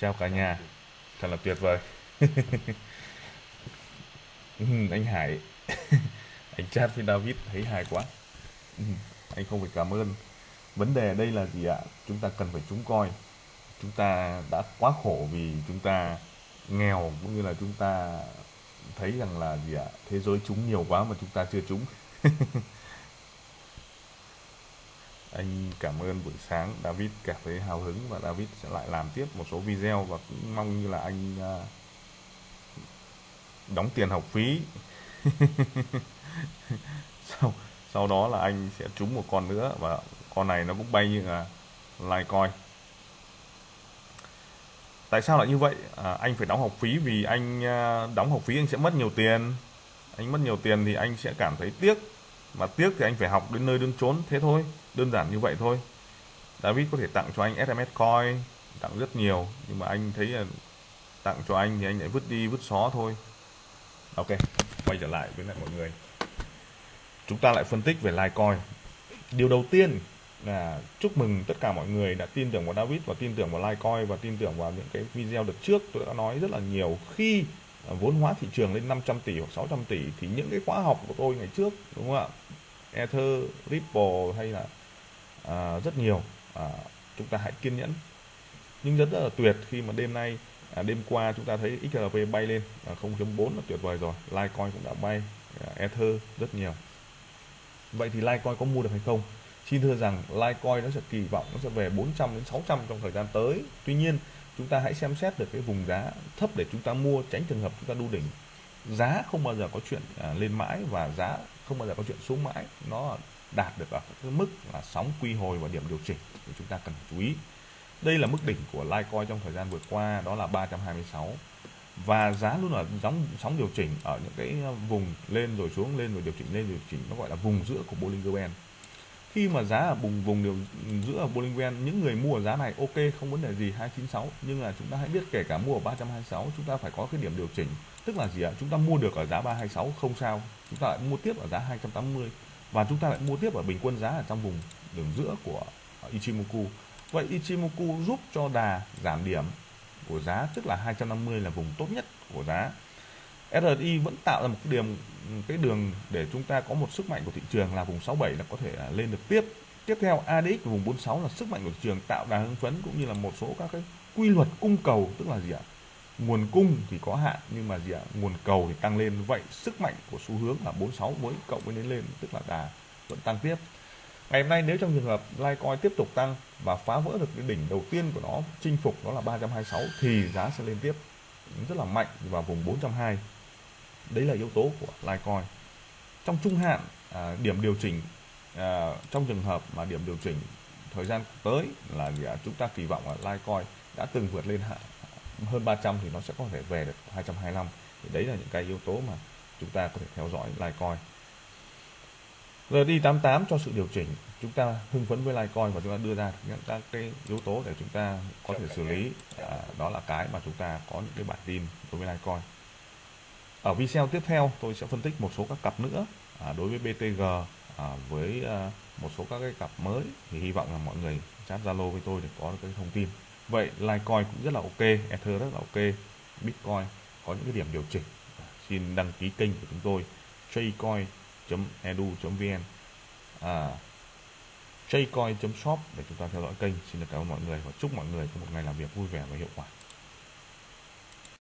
chào cả nhà. Thật là tuyệt vời. Ừ, anh Hải. Anh chat với David thấy hài quá. Ừ, anh không phải cảm ơn. Vấn đề đây là gì ạ? Chúng ta cần phải chúng coi. Chúng ta đã quá khổ vì chúng ta nghèo, cũng như là chúng ta thấy rằng là gì ạ? Thế giới chúng nhiều quá mà chúng ta chưa chúng anh cảm ơn buổi sáng. David cảm thấy hào hứng và David sẽ lại làm tiếp một số video và cũng mong như là anh à, đóng tiền học phí. Sau sau đó là anh sẽ trúng một con nữa và con này nó cũng bay như là Litecoin tại sao lại như vậy? À, anh phải đóng học phí vì anh à, đóng học phí anh sẽ mất nhiều tiền. Anh mất nhiều tiền thì anh sẽ cảm thấy tiếc mà tiếc thì anh phải học đến nơi đến chốn thế thôi, đơn giản như vậy thôi. David có thể tặng cho anh SMS coin, tặng rất nhiều, nhưng mà anh thấy là tặng cho anh thì anh lại vứt đi vứt xó thôi. Ok, quay trở lại với lại mọi người. Chúng ta lại phân tích về Litecoin. Điều đầu tiên là chúc mừng tất cả mọi người đã tin tưởng vào David và tin tưởng vào Litecoin và tin tưởng vào những cái video đợt trước. Tôi đã nói rất là nhiều. Khi vốn hóa thị trường lên 500 tỷ hoặc 600 tỷ thì những cái khóa học của tôi ngày trước, đúng không ạ? Ether, Ripple hay là à, rất nhiều. À, chúng ta hãy kiên nhẫn. Nhưng rất, là tuyệt khi mà đêm nay à, đêm qua chúng ta thấy XRP bay lên. À, 0.4 là tuyệt vời rồi. Litecoin cũng đã bay à, Ether rất nhiều. Vậy thì Litecoin có mua được hay không? Xin thưa rằng Litecoin nó sẽ kỳ vọng nó sẽ về 400 đến 600 trong thời gian tới. Tuy nhiên chúng ta hãy xem xét được cái vùng giá thấp để chúng ta mua tránh trường hợp chúng ta đu đỉnh. Giá không bao giờ có chuyện à, lên mãi và giá không bao giờ có chuyện xuống mãi. Nó đạt được ở cái mức là sóng quy hồi và điểm điều chỉnh thì chúng ta cần chú ý. Đây là mức đỉnh của Litecoin trong thời gian vừa qua, đó là 326 và giá luôn là sóng sóng điều chỉnh ở những cái vùng lên rồi xuống, lên rồi điều chỉnh, lên điều chỉnh. Nó gọi là vùng giữa của Bollinger Band khi mà giá ở vùng vùng điều, giữa ở Bollinger những người mua ở giá này, ok, không vấn đề gì 296 nhưng là chúng ta hãy biết kể cả mua ở 326 chúng ta phải có cái điểm điều chỉnh. Tức là gì ạ? Chúng ta mua được ở giá 326 không sao. Chúng ta lại mua tiếp ở giá 280 và chúng ta lại mua tiếp ở bình quân giá ở trong vùng đường giữa của Ichimoku. Vậy Ichimoku giúp cho đà giảm điểm của giá, tức là 250 là vùng tốt nhất của giá. SRI vẫn tạo ra một cái điểm, cái đường để chúng ta có một sức mạnh của thị trường là vùng 67 là có thể lên được tiếp. Tiếp theo ADX vùng 46 là sức mạnh của thị trường tạo đà hưng phấn cũng như là một số các cái quy luật cung cầu, tức là gì ạ? Nguồn cung thì có hạn, nhưng mà gì ạ? Nguồn cầu thì tăng lên. Vậy sức mạnh của xu hướng là 46 mới cộng với đến lên, tức là đà vẫn tăng tiếp. Ngày hôm nay nếu trong trường hợp Litecoin tiếp tục tăng và phá vỡ được cái đỉnh đầu tiên của nó, chinh phục đó là 326 thì giá sẽ lên tiếp. Rất là mạnh vào vùng 420 đấy là yếu tố của Litecoin trong trung hạn à, điểm điều chỉnh à, trong trường hợp mà điểm điều chỉnh thời gian tới là gì à, chúng ta kỳ vọng là Litecoin đã từng vượt lên hạ hơn 300 thì nó sẽ có thể về được 225 thì đấy là những cái yếu tố mà chúng ta có thể theo dõi Litecoin RD88 cho sự điều chỉnh chúng ta hưng phấn với Litecoin và chúng ta đưa ra những các cái yếu tố để chúng ta có thể xử lý. À, đó là cái mà chúng ta có những cái bản tin đối với Litecoin ở video tiếp theo tôi sẽ phân tích một số các cặp nữa à, đối với BTG à, với à, một số các cái cặp mới. Thì hy vọng là mọi người chat Zalo với tôi để có được cái thông tin. Vậy Litecoin cũng rất là ok Ether rất là ok Bitcoin có những cái điểm điều chỉnh. À, xin đăng ký kênh của chúng tôi tradecoin.edu.vn à, tradecoin.shop để chúng ta theo dõi kênh. Xin được cảm ơn mọi người và chúc mọi người có một ngày làm việc vui vẻ và hiệu quả.